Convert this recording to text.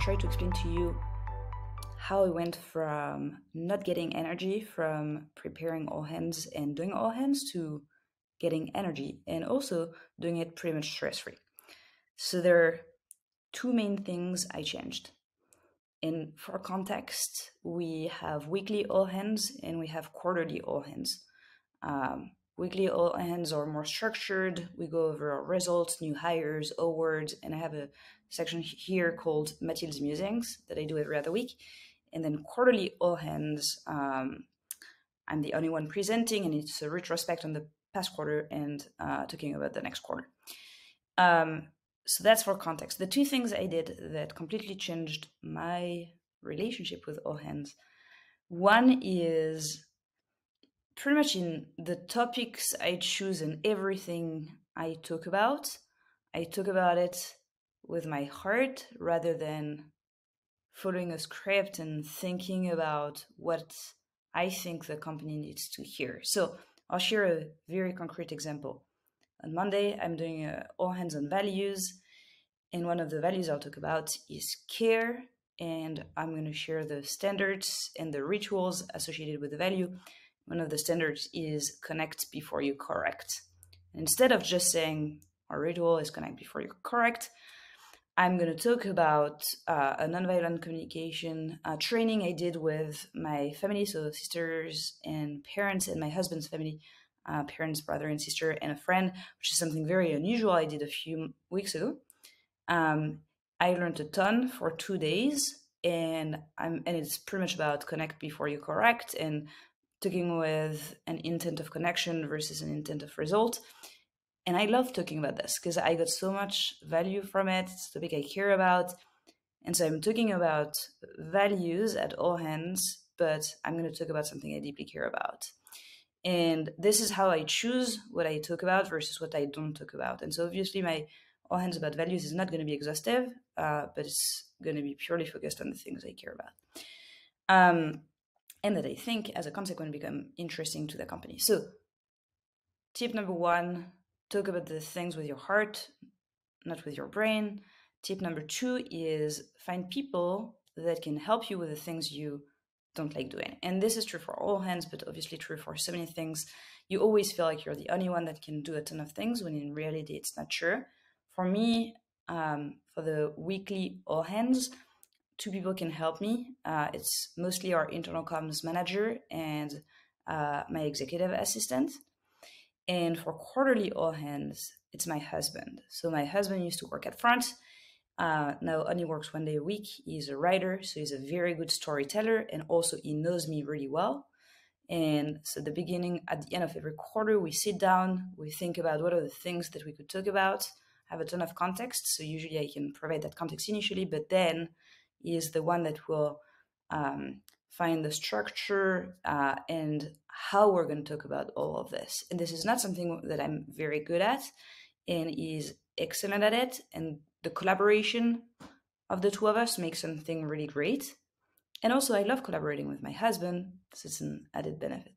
try to explain to you how I went from not getting energy from preparing all hands and doing all hands to getting energy and also doing it pretty much stress free. So there are two main things I changed. And for context, we have weekly all hands and we have quarterly all hands. Um, weekly all hands are more structured. We go over our results, new hires, awards, and I have a section here called Mathilde's Musings that I do every other week. And then quarterly all hands, um, I'm the only one presenting, and it's a retrospect on the past quarter and uh, talking about the next quarter. Um, so that's for context. The two things I did that completely changed my relationship with all hands. One is pretty much in the topics I choose and everything I talk about. I talk about it with my heart rather than following a script and thinking about what I think the company needs to hear. So I'll share a very concrete example. On Monday, I'm doing a all hands on values, and one of the values I'll talk about is care. And I'm going to share the standards and the rituals associated with the value. One of the standards is connect before you correct. Instead of just saying our ritual is connect before you correct, I'm going to talk about uh, a nonviolent communication uh, training I did with my family, so sisters and parents, and my husband's family, uh, parents, brother and sister, and a friend, which is something very unusual I did a few weeks ago. Um, I learned a ton for two days, and I'm and it's pretty much about connect before you correct, and talking with an intent of connection versus an intent of result and I love talking about this because I got so much value from it. It's a topic I care about. And so I'm talking about values at all hands, but I'm going to talk about something I deeply care about. And this is how I choose what I talk about versus what I don't talk about. And so obviously, my all hands about values is not going to be exhaustive, uh, but it's going to be purely focused on the things I care about. Um, and that I think, as a consequence, become interesting to the company. So, tip number one talk about the things with your heart, not with your brain. Tip number two is find people that can help you with the things you don't like doing. And this is true for all hands, but obviously true for so many things. You always feel like you're the only one that can do a ton of things when in reality it's not true. For me, um, for the weekly all hands, two people can help me. Uh, it's mostly our internal comms manager and uh, my executive assistant. And for quarterly all hands, it's my husband. So my husband used to work at front. Uh, now only works one day a week. He's a writer, so he's a very good storyteller, and also he knows me really well. And so the beginning, at the end of every quarter, we sit down, we think about what are the things that we could talk about. I have a ton of context, so usually I can provide that context initially, but then he is the one that will um, find the structure uh, and how we're going to talk about all of this. And this is not something that I'm very good at, and is excellent at it. And the collaboration of the two of us makes something really great. And also, I love collaborating with my husband. so it's an added benefit.